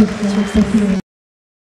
you.